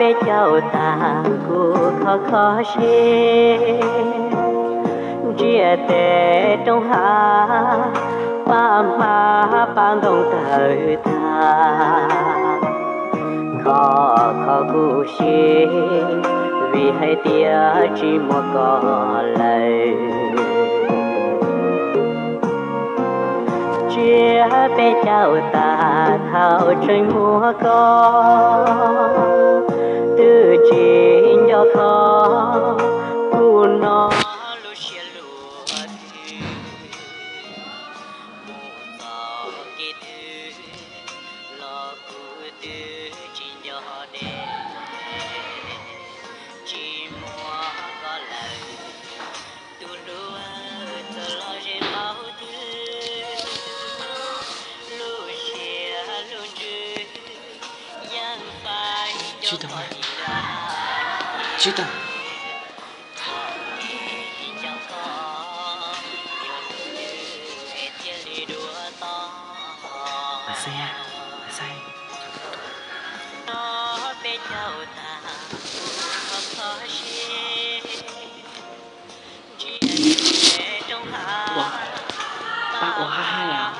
bé cháu ta cô khó khó xê. Chia tệ trong hà, ba ma ba đồng thời ta. Khó khó cú xê, vì hai tia chỉ một có lời chia bé cháu ta thao trời mùa con 知道吗？知道。我把 ơi, chị